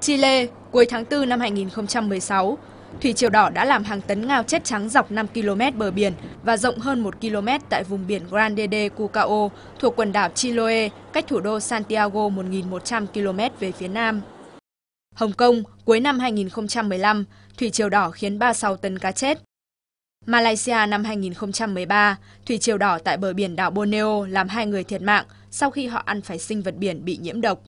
Chile, cuối tháng 4 năm 2016, thủy triều đỏ đã làm hàng tấn ngao chết trắng dọc 5 km bờ biển và rộng hơn 1 km tại vùng biển Grande de Cucao thuộc quần đảo Chiloé, cách thủ đô Santiago 1.100 km về phía nam. Hồng Kông, cuối năm 2015, thủy triều đỏ khiến 36 tấn cá chết. Malaysia năm 2013, thủy triều đỏ tại bờ biển đảo Borneo làm hai người thiệt mạng sau khi họ ăn phải sinh vật biển bị nhiễm độc.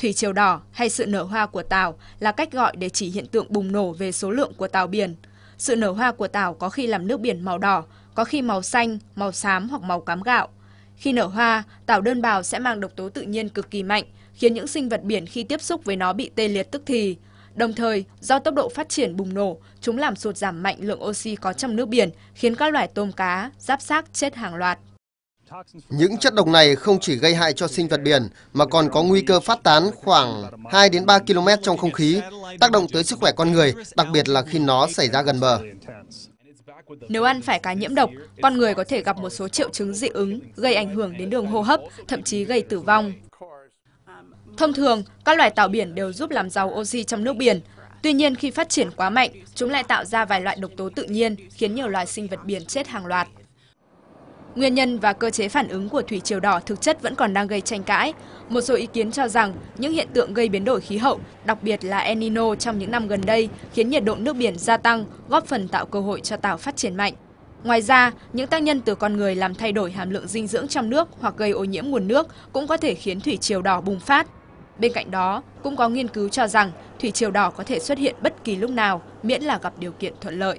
Thủy triều đỏ hay sự nở hoa của tảo là cách gọi để chỉ hiện tượng bùng nổ về số lượng của tảo biển. Sự nở hoa của tảo có khi làm nước biển màu đỏ, có khi màu xanh, màu xám hoặc màu cám gạo. Khi nở hoa, tảo đơn bào sẽ mang độc tố tự nhiên cực kỳ mạnh, khiến những sinh vật biển khi tiếp xúc với nó bị tê liệt tức thì. Đồng thời, do tốc độ phát triển bùng nổ, chúng làm sụt giảm mạnh lượng oxy có trong nước biển, khiến các loài tôm cá, giáp xác chết hàng loạt. Những chất độc này không chỉ gây hại cho sinh vật biển mà còn có nguy cơ phát tán khoảng 2 đến 3 km trong không khí, tác động tới sức khỏe con người, đặc biệt là khi nó xảy ra gần bờ. Nếu ăn phải cá nhiễm độc, con người có thể gặp một số triệu chứng dị ứng, gây ảnh hưởng đến đường hô hấp, thậm chí gây tử vong. Thông thường, các loài tảo biển đều giúp làm giàu oxy trong nước biển. Tuy nhiên, khi phát triển quá mạnh, chúng lại tạo ra vài loại độc tố tự nhiên, khiến nhiều loài sinh vật biển chết hàng loạt. Nguyên nhân và cơ chế phản ứng của thủy triều đỏ thực chất vẫn còn đang gây tranh cãi. Một số ý kiến cho rằng những hiện tượng gây biến đổi khí hậu, đặc biệt là El Nino trong những năm gần đây, khiến nhiệt độ nước biển gia tăng, góp phần tạo cơ hội cho tảo phát triển mạnh. Ngoài ra, những tác nhân từ con người làm thay đổi hàm lượng dinh dưỡng trong nước hoặc gây ô nhiễm nguồn nước cũng có thể khiến thủy triều đỏ bùng phát. Bên cạnh đó, cũng có nghiên cứu cho rằng thủy triều đỏ có thể xuất hiện bất kỳ lúc nào miễn là gặp điều kiện thuận lợi.